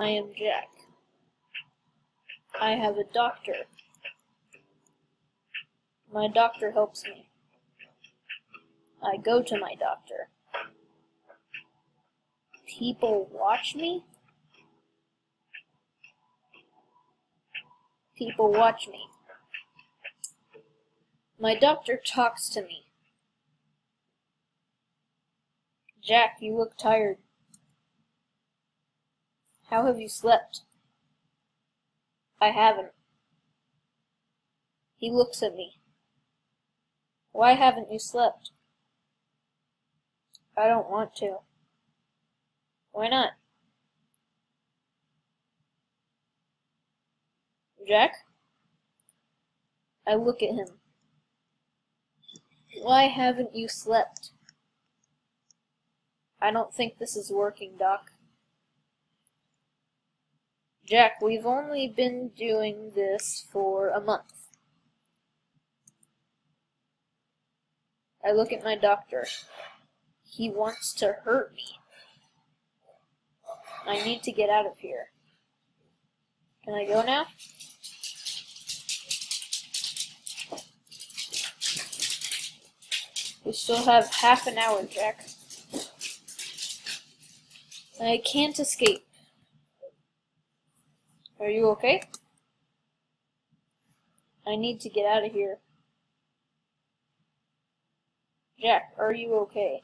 I am Jack. I have a doctor. My doctor helps me. I go to my doctor. People watch me? People watch me. My doctor talks to me. Jack, you look tired. How have you slept? I haven't. He looks at me. Why haven't you slept? I don't want to. Why not? Jack? I look at him. Why haven't you slept? I don't think this is working, Doc. Jack, we've only been doing this for a month. I look at my doctor. He wants to hurt me. I need to get out of here. Can I go now? We still have half an hour, Jack. I can't escape. Are you okay? I need to get out of here. Jack, are you okay?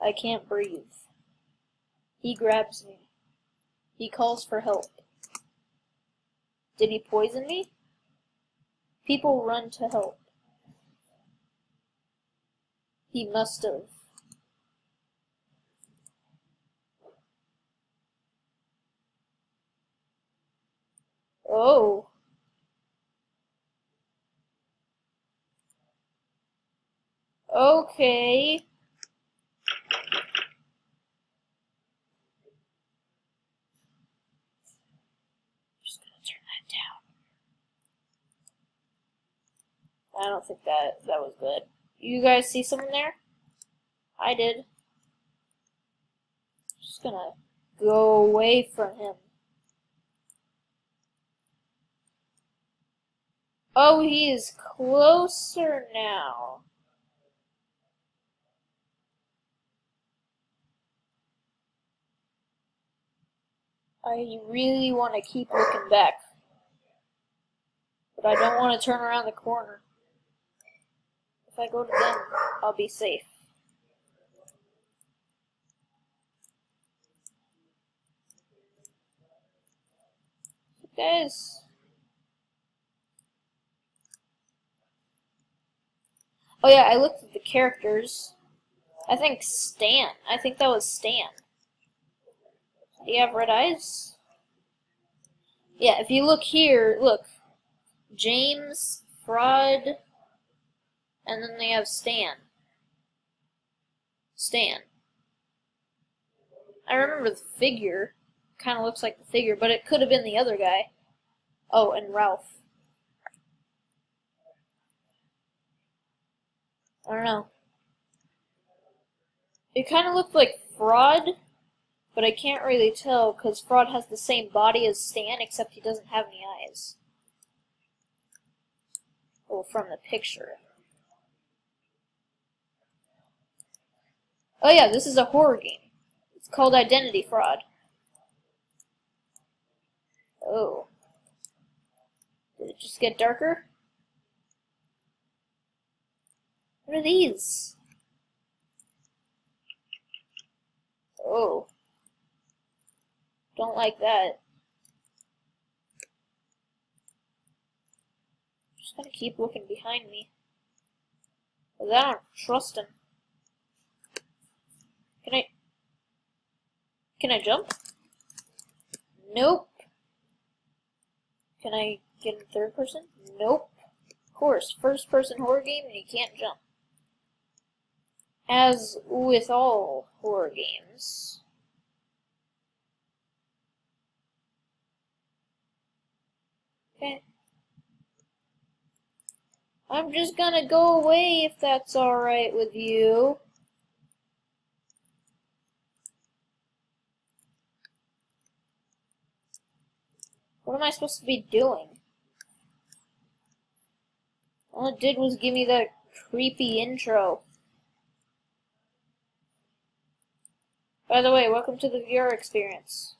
I can't breathe. He grabs me. He calls for help. Did he poison me? People run to help. He must have. Oh. Okay. Just gonna turn that down. I don't think that that was good. You guys see someone there? I did. Just gonna go away from him. Oh, he is closer now. I really want to keep looking back. But I don't want to turn around the corner. If I go to them, I'll be safe. Guys. Oh yeah, I looked at the characters. I think Stan. I think that was Stan. Do you have red eyes? Yeah, if you look here, look. James, Fraud, and then they have Stan. Stan. I remember the figure. Kind of looks like the figure, but it could have been the other guy. Oh, and Ralph. I don't know. It kind of looked like Fraud, but I can't really tell because Fraud has the same body as Stan, except he doesn't have any eyes. Well, from the picture. Oh yeah, this is a horror game. It's called Identity Fraud. Oh. Did it just get darker? What are these? Oh. Don't like that. Just gonna keep looking behind me. I don't trust him. Can I... Can I jump? Nope. Can I get in third person? Nope. Of course, first person horror game and you can't jump. As with all horror games. Okay. I'm just gonna go away if that's alright with you. What am I supposed to be doing? All it did was give me that creepy intro. By the way, welcome to the viewer experience.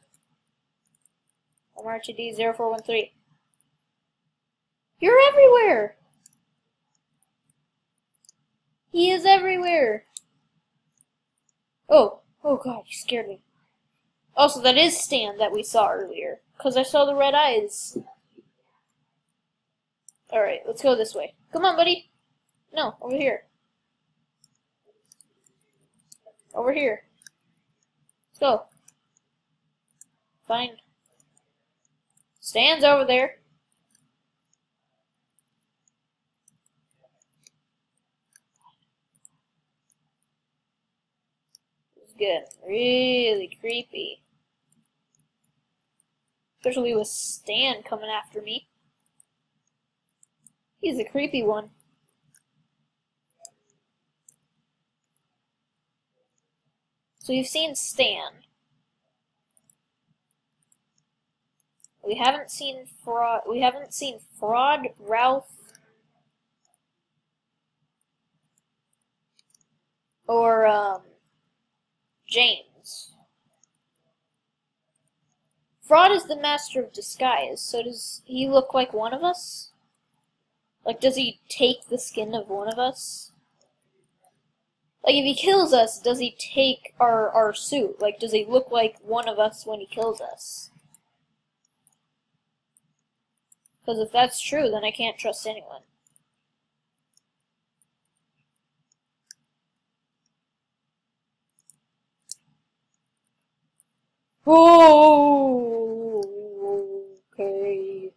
I'm RTD0413. You're everywhere! He is everywhere! Oh, oh god, you scared me. Also, that is Stan that we saw earlier, because I saw the red eyes. Alright, let's go this way. Come on, buddy! No, over here. Over here. Go. Fine. Stan's over there. It's good. Really creepy. Especially with Stan coming after me. He's a creepy one. So we've seen Stan. We haven't seen fraud. We haven't seen fraud, Ralph, or um, James. Fraud is the master of disguise. So does he look like one of us? Like, does he take the skin of one of us? Like, if he kills us, does he take our, our suit? Like, does he look like one of us when he kills us? Because if that's true, then I can't trust anyone. Oh, okay.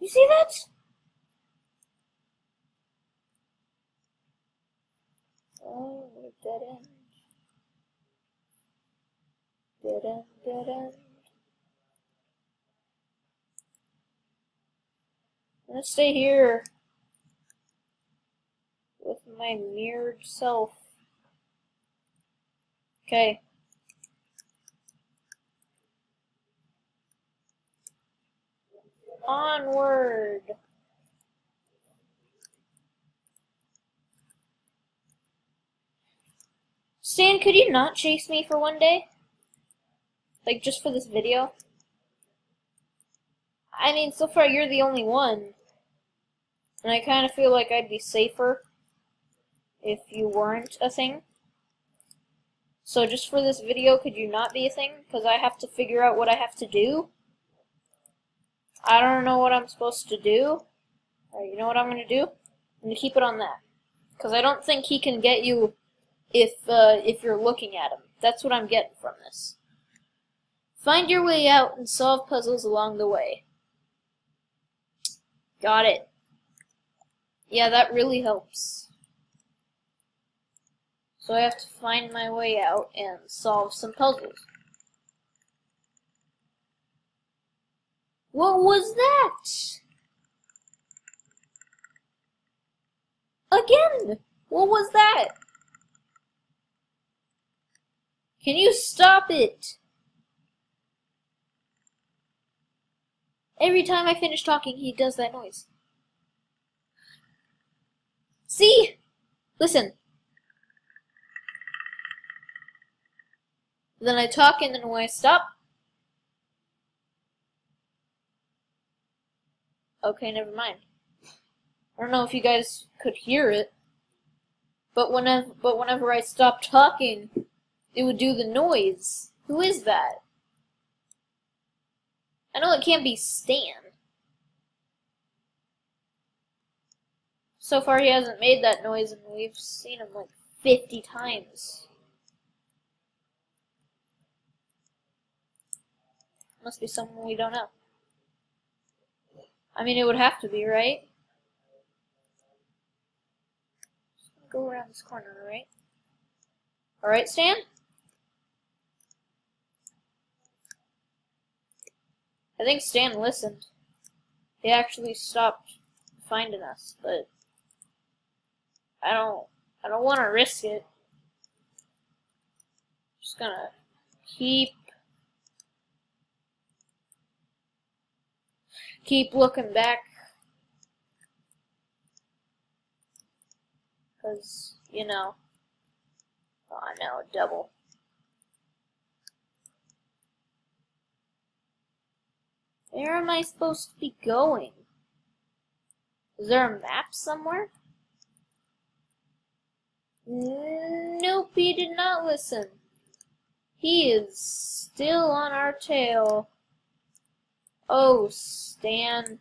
You see that? Oh, dead end. Let's stay here with my mirrored self. Okay. Onward. Stan, could you not chase me for one day? Like, just for this video? I mean, so far you're the only one. And I kind of feel like I'd be safer if you weren't a thing. So just for this video, could you not be a thing? Because I have to figure out what I have to do. I don't know what I'm supposed to do. Or you know what I'm going to do? I'm going to keep it on that. Because I don't think he can get you if, uh, if you're looking at them. That's what I'm getting from this. Find your way out and solve puzzles along the way. Got it. Yeah, that really helps. So I have to find my way out and solve some puzzles. What was that? Again! What was that? Can you stop it? Every time I finish talking, he does that noise. See? Listen. Then I talk, and then when I stop... Okay, never mind. I don't know if you guys could hear it, but whenever, but whenever I stop talking, it would do the noise. Who is that? I know it can't be Stan. So far he hasn't made that noise and we've seen him like 50 times. Must be someone we don't know. I mean, it would have to be, right? go around this corner, right? Alright, Stan? I think Stan listened. He actually stopped finding us, but I don't I don't want to risk it. Just gonna keep keep looking back because you know oh no double where am I supposed to be going is there a map somewhere nope he did not listen he is still on our tail Oh, Stan.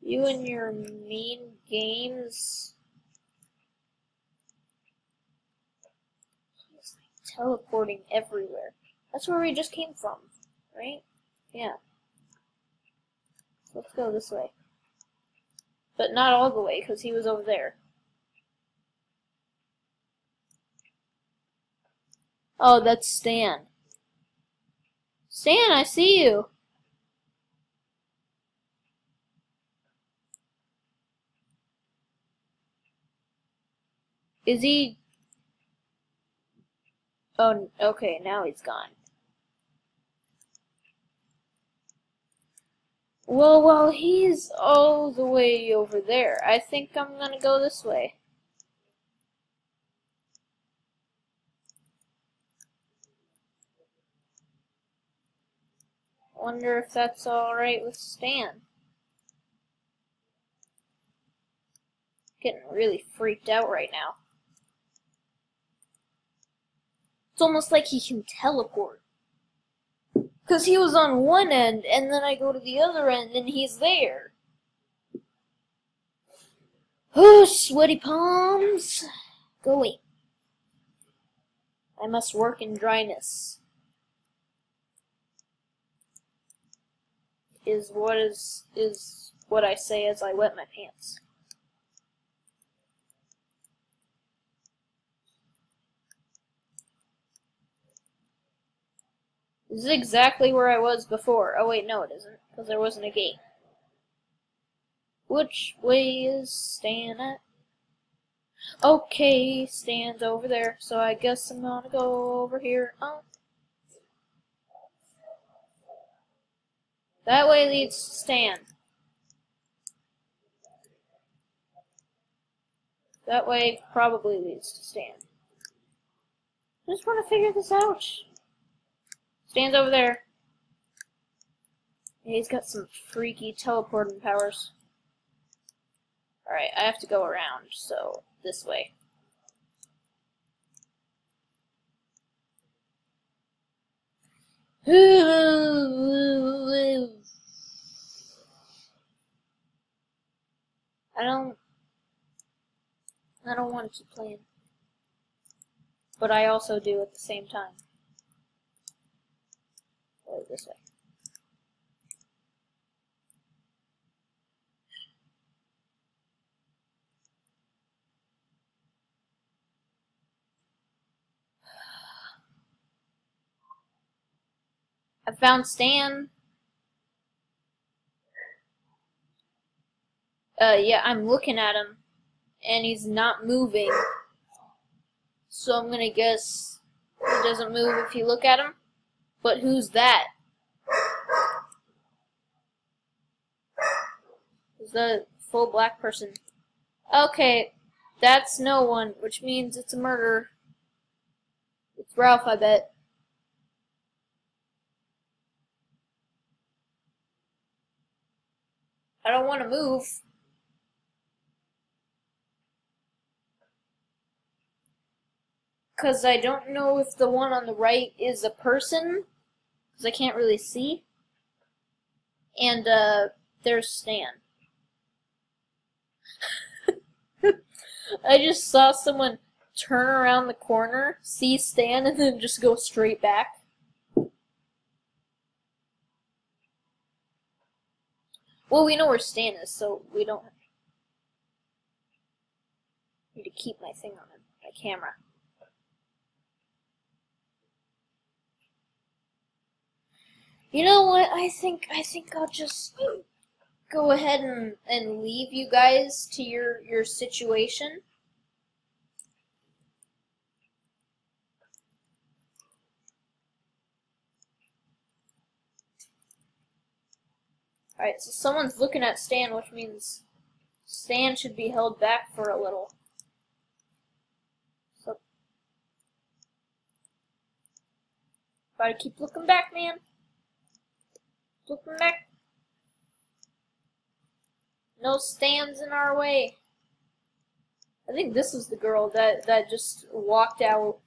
You and your mean games. He's like teleporting everywhere. That's where we just came from, right? Yeah. Let's go this way. But not all the way, because he was over there. Oh, that's Stan. Stan, I see you. Is he... Oh, okay, now he's gone. Well, well, he's all the way over there. I think I'm gonna go this way. Wonder if that's alright with Stan. Getting really freaked out right now. It's almost like he can teleport. Because he was on one end, and then I go to the other end, and he's there. Oh, sweaty palms. Go away. I must work in dryness. is what is is what I say as I wet my pants. This is exactly where I was before. Oh wait, no it isn't, because there wasn't a gate. Which way is Stan at? Okay, Stan's over there, so I guess I'm gonna go over here. Oh. That way leads to Stan. That way probably leads to Stan. I just want to figure this out. Stan's over there. Yeah, he's got some freaky teleporting powers. Alright, I have to go around, so this way. I don't I don't want to keep playing. But I also do at the same time. This way. I found Stan. Uh, yeah, I'm looking at him, and he's not moving. So I'm gonna guess he doesn't move if you look at him. But who's that? Is the full black person? Okay, that's no one, which means it's a murder. It's Ralph, I bet. I don't want to move. Because I don't know if the one on the right is a person. Because I can't really see. And, uh, there's Stan. I just saw someone turn around the corner, see Stan, and then just go straight back. Well, we know where Stan is, so we don't need to keep my thing on my camera. You know what? I think I think I'll just go ahead and, and leave you guys to your, your situation. Alright, so someone's looking at Stan, which means Stan should be held back for a little. So, gotta keep looking back, man. Back. No stands in our way. I think this is the girl that, that just walked out.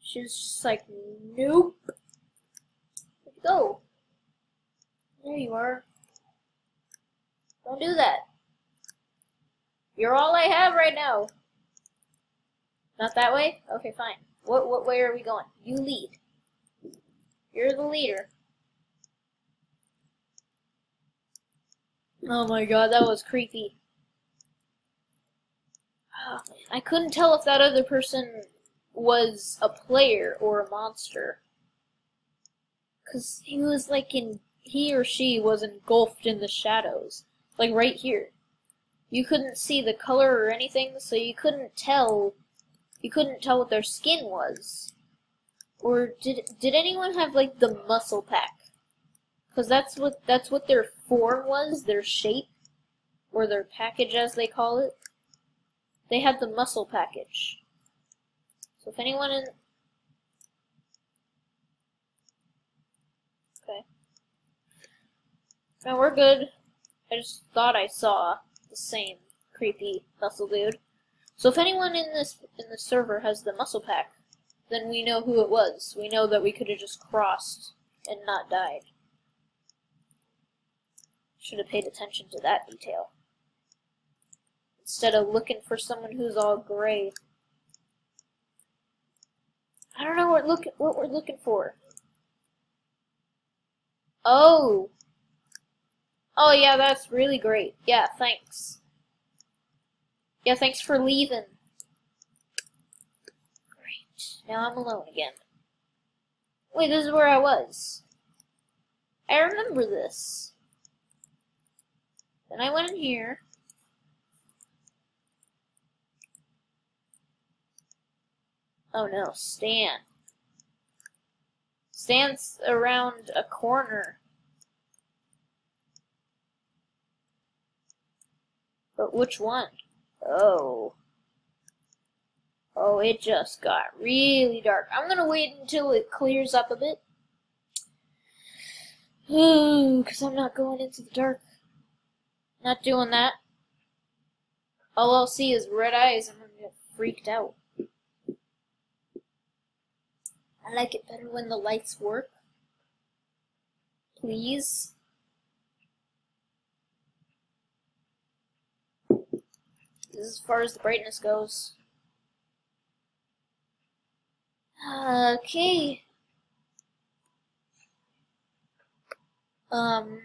She was just like, nope. Go. There you are. Don't do that. You're all I have right now. Not that way? Okay, fine. What what way are we going? You lead. You're the leader. Oh my god, that was creepy. Ah, I couldn't tell if that other person was a player or a monster. Because he was like in he or she was engulfed in the shadows. Like right here. You couldn't see the color or anything, so you couldn't tell you couldn't tell what their skin was. Or did did anyone have like the muscle pack? Cuz that's what that's what their form was, their shape or their package as they call it. They had the muscle package. So if anyone in No, we're good. I just thought I saw the same creepy muscle dude. So if anyone in this in the server has the muscle pack, then we know who it was. We know that we could have just crossed and not died. Should have paid attention to that detail. Instead of looking for someone who's all gray. I don't know what look what we're looking for. Oh, Oh, yeah, that's really great. Yeah, thanks. Yeah, thanks for leaving. Great. Now I'm alone again. Wait, this is where I was. I remember this. Then I went in here. Oh no, Stan. Stan's around a corner. But which one? Oh. Oh, it just got really dark. I'm gonna wait until it clears up a bit. Ooh, because I'm not going into the dark. Not doing that. All I'll see is red eyes. and I'm gonna get freaked out. I like it better when the lights work. Please. as far as the brightness goes. Okay. Um.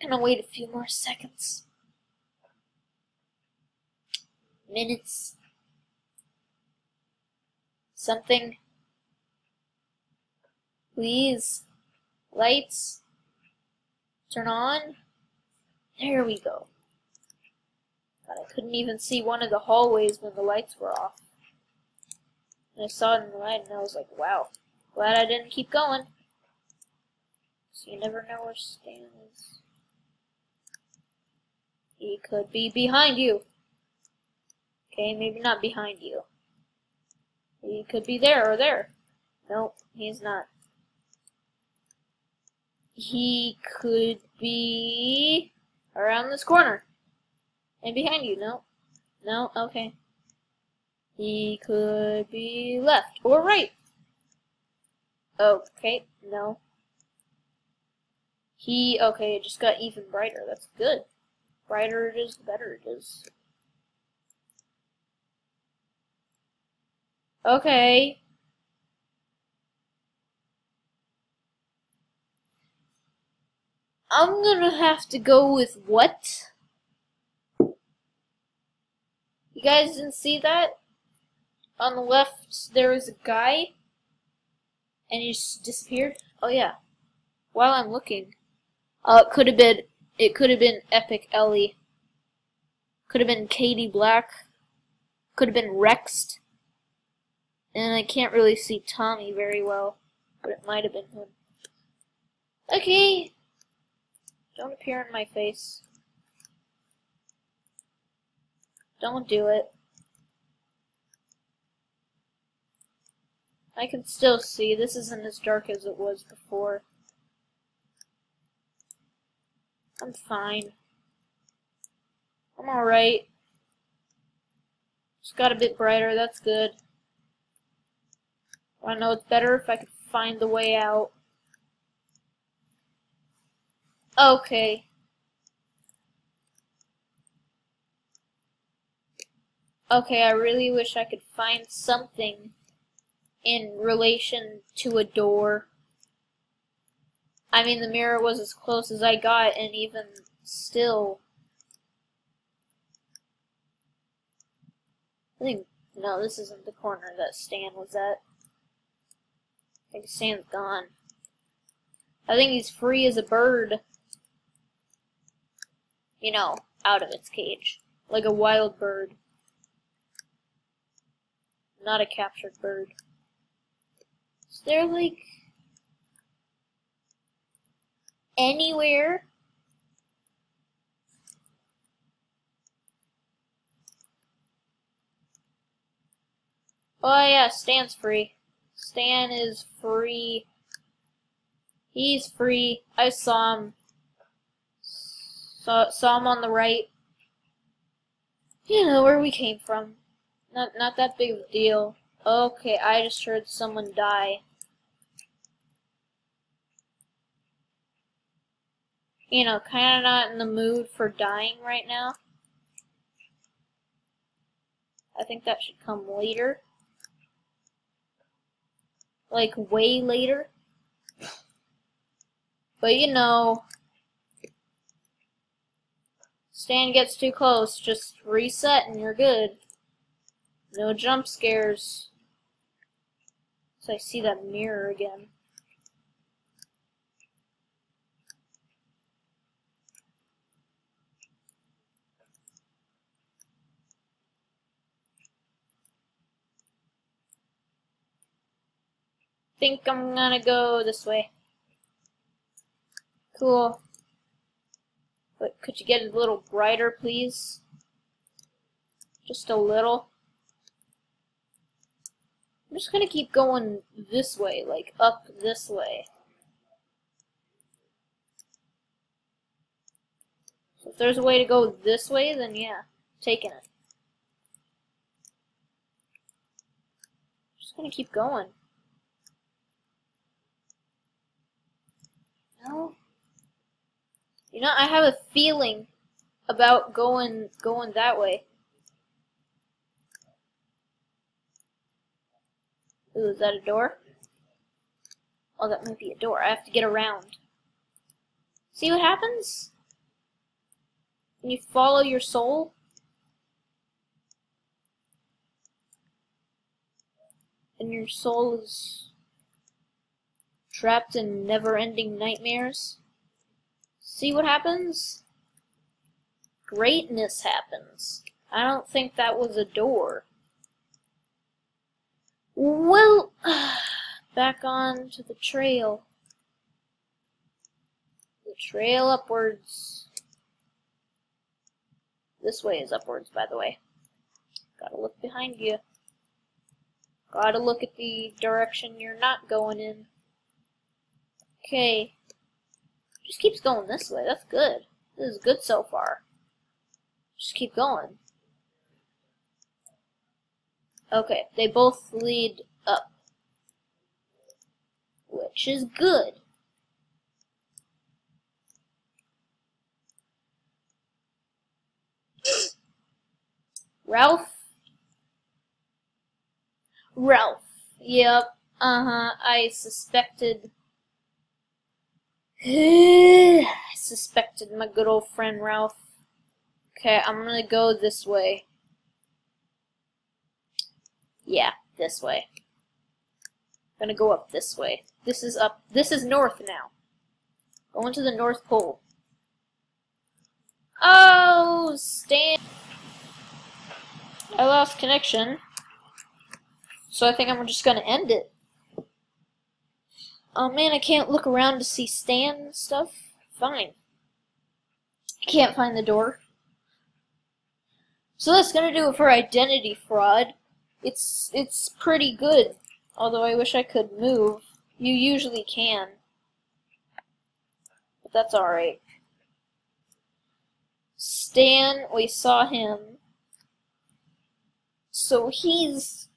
Gonna wait a few more seconds. Minutes. Something. Please. Lights. Turn on. There we go. God, I couldn't even see one of the hallways when the lights were off. And I saw it in the light and I was like, wow. Glad I didn't keep going. So you never know where Stan is. He could be behind you. Okay, maybe not behind you. He could be there or there. Nope, he's not. He could be Around this corner. And behind you, no. No, okay. He could be left or right. Okay, no. He, okay, it just got even brighter. That's good. Brighter it is, the better it is. Okay. I'm gonna have to go with what? You guys didn't see that? On the left, there was a guy, and he just disappeared. Oh yeah, while I'm looking, uh, it could have been it could have been Epic Ellie. Could have been Katie Black. Could have been Rexed. And I can't really see Tommy very well, but it might have been him. Okay. Don't appear in my face. Don't do it. I can still see. This isn't as dark as it was before. I'm fine. I'm alright. Just got a bit brighter, that's good. I know it's better if I could find the way out. Okay. Okay, I really wish I could find something in relation to a door. I mean, the mirror was as close as I got, and even still... I think, no, this isn't the corner that Stan was at. I think Stan's gone. I think he's free as a bird. You know, out of its cage. Like a wild bird. Not a captured bird. Is there, like, anywhere Oh yeah, Stan's free. Stan is free. He's free. I saw him. Saw, saw him on the right. You know where we came from. Not not that big of a deal. Okay, I just heard someone die. You know, kinda not in the mood for dying right now. I think that should come later. Like, way later. But you know, Stan gets too close, just reset and you're good. No jump scares. So I see that mirror again. Think I'm gonna go this way. Cool. But could you get it a little brighter, please? Just a little. I'm just gonna keep going this way, like up this way. So if there's a way to go this way, then yeah, taking it. Just gonna keep going. No. You know, I have a feeling about going going that way. Ooh, is that a door? Oh, that might be a door. I have to get around. See what happens? You follow your soul? And your soul is trapped in never-ending nightmares. See what happens? Greatness happens. I don't think that was a door. Well, back on to the trail. The trail upwards. This way is upwards, by the way. Gotta look behind you. Gotta look at the direction you're not going in. Okay. Just keeps going this way. That's good. This is good so far. Just keep going. Okay, they both lead up. Which is good. Ralph? Ralph. Yep. Uh-huh. I suspected I suspected my good old friend Ralph. Okay, I'm gonna go this way. Yeah, this way. Gonna go up this way. This is up. This is north now. Going to the North Pole. Oh, Stan. I lost connection. So I think I'm just gonna end it. Oh man, I can't look around to see Stan and stuff. Fine. Can't find the door. So that's gonna do it for identity fraud. It's it's pretty good. Although I wish I could move. You usually can. But that's alright. Stan, we saw him. So he's...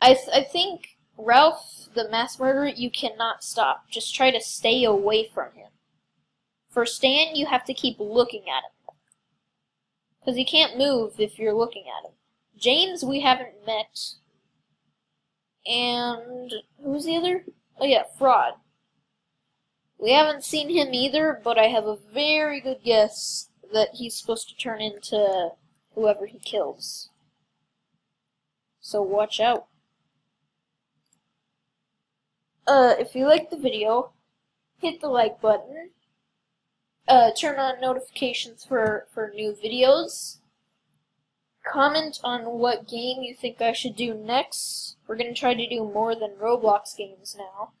I, th I think Ralph, the mass murderer, you cannot stop. Just try to stay away from him. For Stan, you have to keep looking at him. Because he can't move if you're looking at him. James, we haven't met. And who's the other? Oh yeah, Fraud. We haven't seen him either, but I have a very good guess that he's supposed to turn into whoever he kills. So watch out. Uh, if you liked the video, hit the like button. Uh, turn on notifications for, for new videos. Comment on what game you think I should do next. We're going to try to do more than Roblox games now.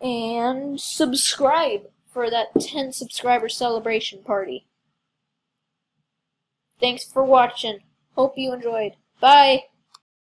And subscribe for that 10 subscriber celebration party. Thanks for watching. Hope you enjoyed. Bye!